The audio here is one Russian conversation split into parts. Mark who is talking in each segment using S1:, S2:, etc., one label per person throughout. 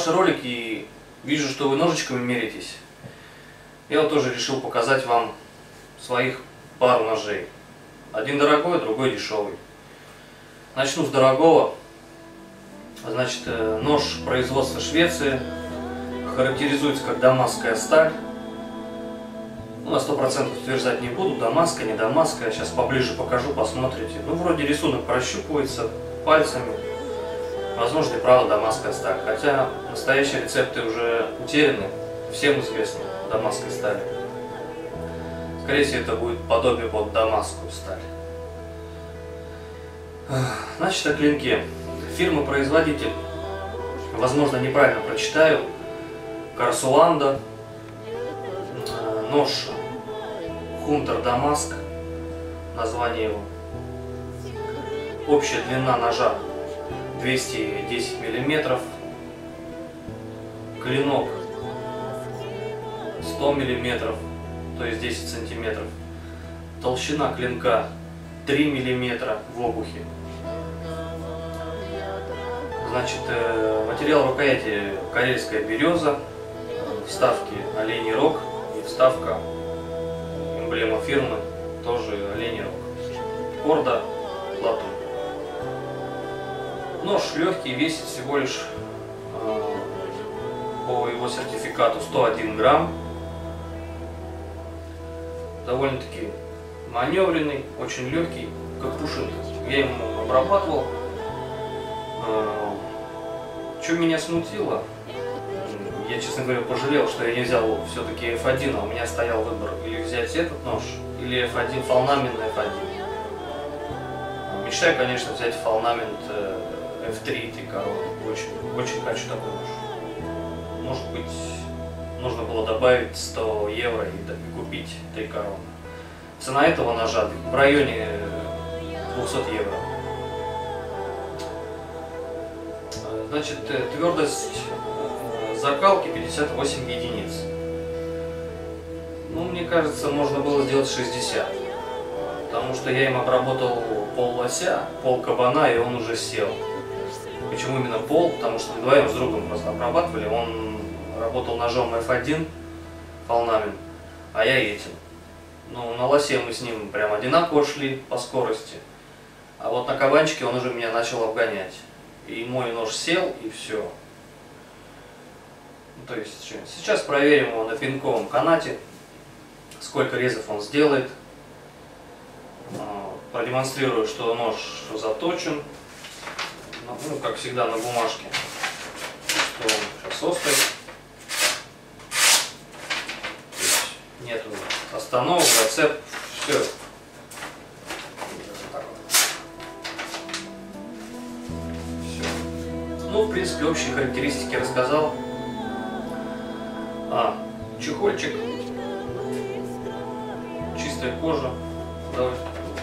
S1: ваши ролики и вижу, что вы ножичками меритесь. Я вот тоже решил показать вам своих пару ножей. Один дорогой, другой дешевый. Начну с дорогого. Значит, э, нож производства Швеции. Характеризуется как дамасская сталь. Ну, на 100% утверждать не буду, дамаска, не дамаска. Сейчас поближе покажу, посмотрите. Ну, вроде рисунок прощупывается пальцами. Возможно, и правда дамасская сталь. Хотя настоящие рецепты уже утеряны. Всем известно дамасской стали. Скорее всего, это будет подобие под дамасскую сталь. Значит, о клинке. Фирма-производитель, возможно, неправильно прочитаю, Карсуланда, нож Хунтер Дамаск, название его. Общая длина ножа 210 миллиметров, клинок 100 миллиметров, то есть 10 сантиметров. Толщина клинка 3 миллиметра в обухе. Значит, э, материал рукояти карельская береза, вставки оленей рог и вставка эмблема фирмы тоже оленей рог. Корда латунь. Нож легкий, весит всего лишь э, по его сертификату 101 грамм. Довольно-таки маневренный, очень легкий, как пушинка. Я ему обрабатывал Э, что меня смутило, я, честно говоря, пожалел, что я не взял все-таки F1, а у меня стоял выбор или взять этот нож, или F1, фолнамент на F1. Мечтаю, конечно, взять фолнамент F3 этой короны. Очень, очень хочу такой нож. Может быть, нужно было добавить 100 евро и, купить три короны. Цена этого ножа в районе 200 евро. Значит, э, твердость э, закалки 58 единиц. Ну, мне кажется, можно было сделать 60. Потому что я им обработал пол лося, пол кабана, и он уже сел. Почему именно пол? Потому что вдвоем с другом просто обрабатывали. Он работал ножом F1, фолнамент, а я этим. Ну, на лосе мы с ним прям одинаково шли по скорости. А вот на кабанчике он уже меня начал обгонять и мой нож сел, и все. Ну, то есть сейчас проверим его на пинковом канате, сколько резов он сделает. А, продемонстрирую, что нож заточен, ну, ну, как всегда на бумажке, что он сейчас острый. Нету остановок, зацеп, все. Ну, в принципе, общие характеристики рассказал. А, чехольчик. Чистая кожа.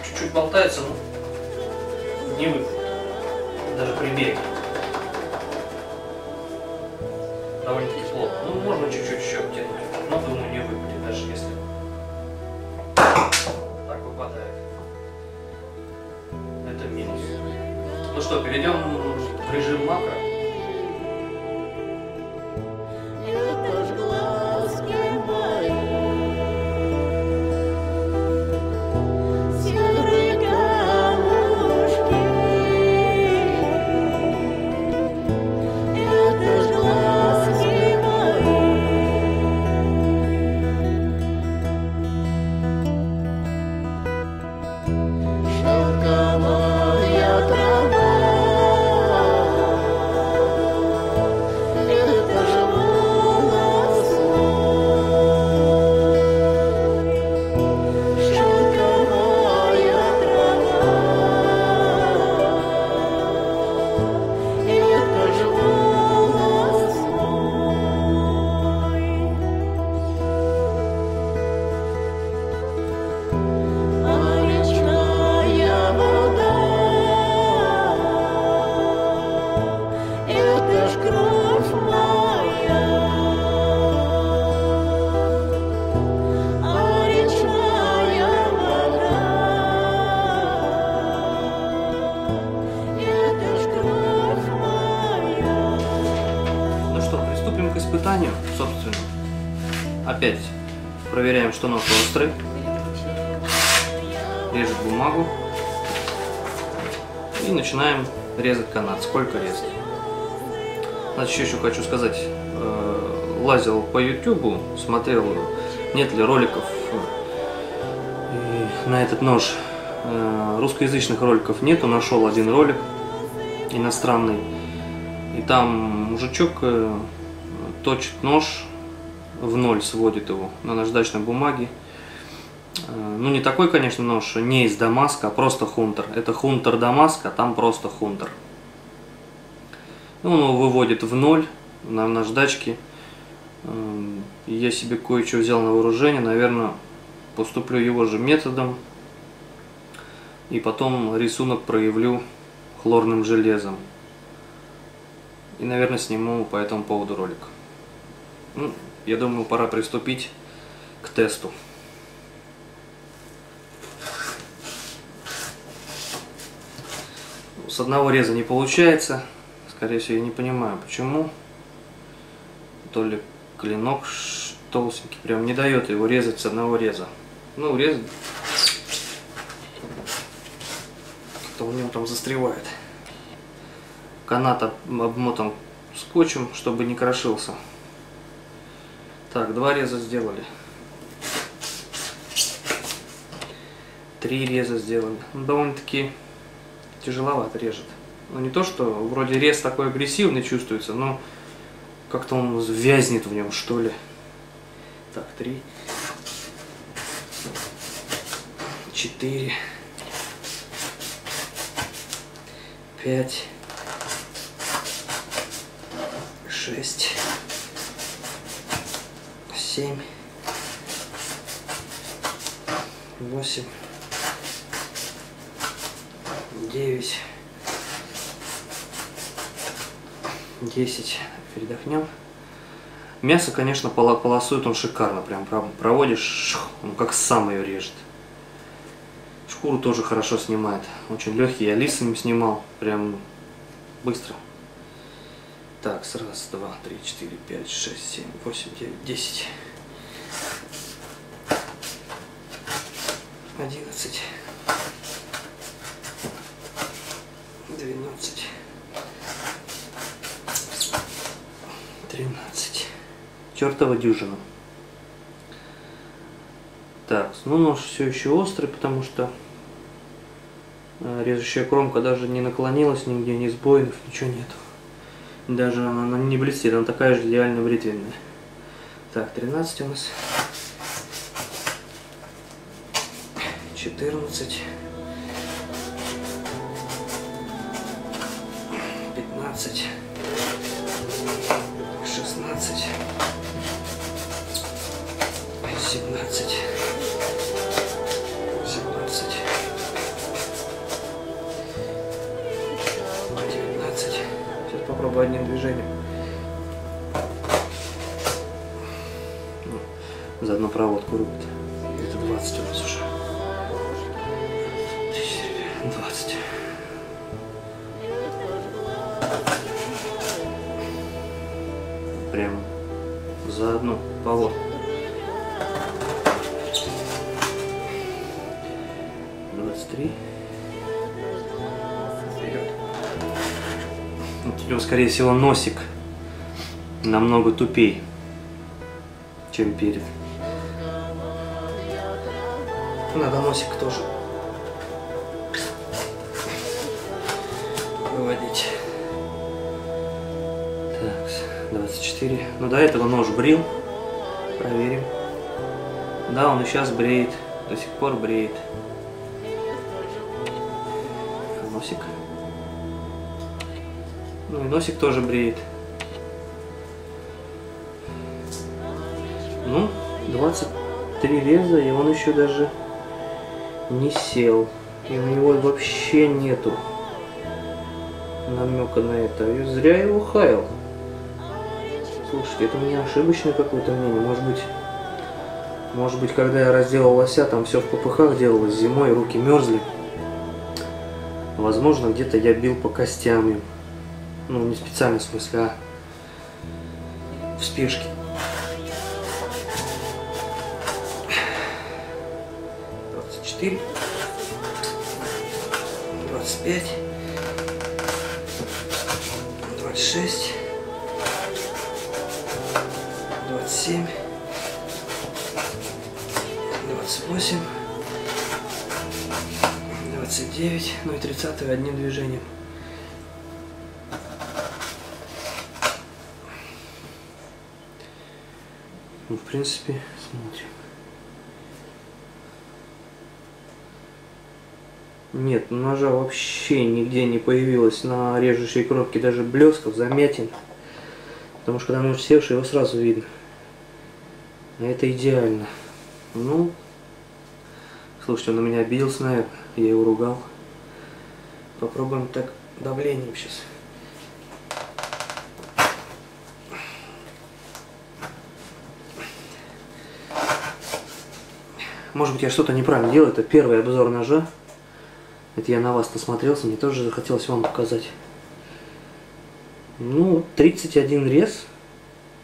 S1: Чуть-чуть болтается, но не выпадет. Даже при беге. Довольно-таки плотно. Ну, можно чуть-чуть еще обтянуть. Но, думаю, не выпадет, даже если так выпадает. Это минус. Ну что, перейдем в режим макро. Опять проверяем, что нож острый. Режет бумагу. И начинаем резать канат. Сколько резать? Значит, еще хочу сказать, э, лазил по YouTube, смотрел, нет ли роликов э, на этот нож. Э, русскоязычных роликов нету, нашел один ролик иностранный. И там мужичок точит нож в ноль, сводит его на наждачной бумаге. Ну, не такой, конечно, нож, не из Дамаска, а просто хунтер. Это хунтер Дамаска, там просто хунтер. Он его выводит в ноль на наждачке. Я себе кое-что взял на вооружение, наверное, поступлю его же методом. И потом рисунок проявлю хлорным железом. И, наверное, сниму по этому поводу ролик. Ну, я думаю, пора приступить к тесту. С одного реза не получается. Скорее всего, я не понимаю, почему. То ли клинок толстенький, прям не дает его резать с одного реза. Ну, резать. Как-то у него там застревает. Канат обмотан скотчем, чтобы не крошился. Так, два реза сделали. Три реза сделали. Ну, довольно-таки тяжеловато режет. Ну не то, что вроде рез такой агрессивный чувствуется, но как-то он вязнет в нем, что ли. Так, три. Четыре. Пять. Шесть. Семь. Восемь. Девять. 10. Передохнем. Мясо, конечно, полосует он шикарно. Прям проводишь, он как сам ее режет. Шкуру тоже хорошо снимает. Очень легкий. Я лисом снимал. Прям быстро. Так, раз, два, три, четыре, пять, шесть, семь, восемь, девять, десять. Одиннадцать. Двенадцать. 13. Чертова дюжина. Так, ну нож все еще острый, потому что э, режущая кромка даже не наклонилась нигде, ни сбоинов, ничего нету. Даже она не блестит, она такая же идеально бритвенная. Так, 13 у нас. 14. 15. 17, 17, 19. Сейчас попробую одним движением. Ну, заодно проводку рубит. Это 20 у нас уже. Поводку. 23. Вперед. Вот у него, скорее всего, носик намного тупей, чем перед. Надо носик тоже выводить. Так, 24. Ну, до этого нож брил. Проверим. Да, он и сейчас бреет. До сих пор бреет носик. Ну и носик тоже бреет. Ну, 23 реза, и он еще даже не сел. И у него вообще нету намека на это. И зря его хаял. Слушайте, это у меня ошибочное какое-то мнение. Может быть, может быть, когда я разделал лося, там все в попыхах делалось зимой, руки мерзли. Возможно, где-то я бил по костям. Ну, не специально в смысле, а в спешке. Двадцать четыре. Двадцать пять. Двадцать шесть. 27, 28, 29, ну и 30 одним движением. Ну, в принципе, смотрим. Нет, ножа вообще нигде не появилось на режущей кромке, даже блесков, замятин. Потому что когда нож севший, его сразу видно. А это идеально. Ну, слушайте, он на меня обиделся, наверное. Я его ругал. Попробуем так давлением сейчас. Может быть, я что-то неправильно делаю. Это первый обзор ножа. Это я на вас насмотрелся, мне тоже захотелось вам показать. Ну, 31 рез.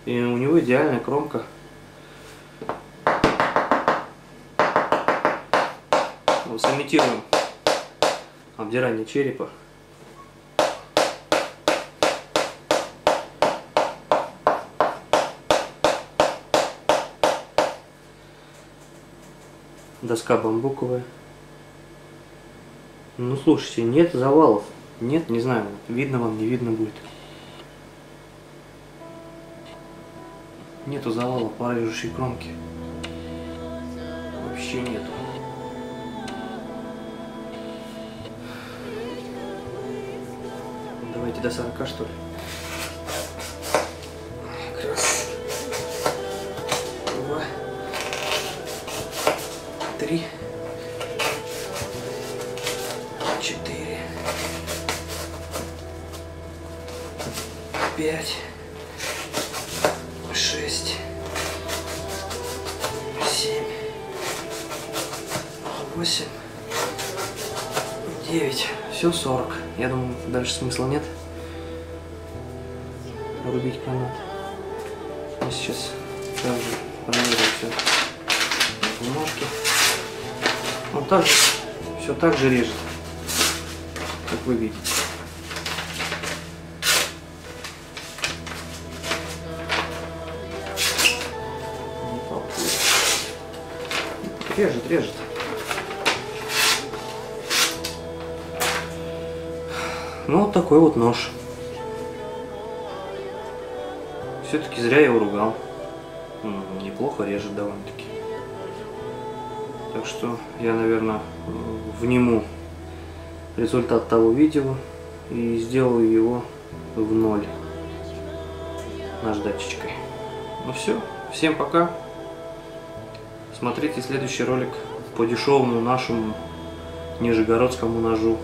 S1: И у него идеальная кромка. Вот, сымитируем обдирание черепа. Доска бамбуковая. Ну слушайте, нет завалов. Нет, не знаю, видно вам, не видно будет. Нету завала по кромке. Вообще нету. До 40 что ли. Раз. Два. Три. Четыре. Пять. Шесть. Семь. Восемь. Девять. Все 40. Я думаю, дальше смысла нет. Рубить канат. Я сейчас также проверю все бумажки. Он также все так же режет, как вы видите. Режет, режет. Ну, вот такой вот нож. Все-таки зря я его ругал. Неплохо режет довольно-таки. Так что я, наверное, вниму результат того видео и сделаю его в ноль наждачечкой. Ну все, всем пока. Смотрите следующий ролик по дешевому нашему нижегородскому ножу.